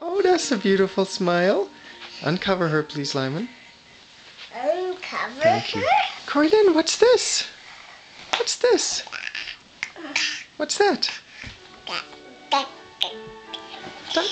Oh, that's a beautiful smile. Uncover her, please, Lyman. Uncover Thank you. her. What's this? What's this? What's that? Duck, duck.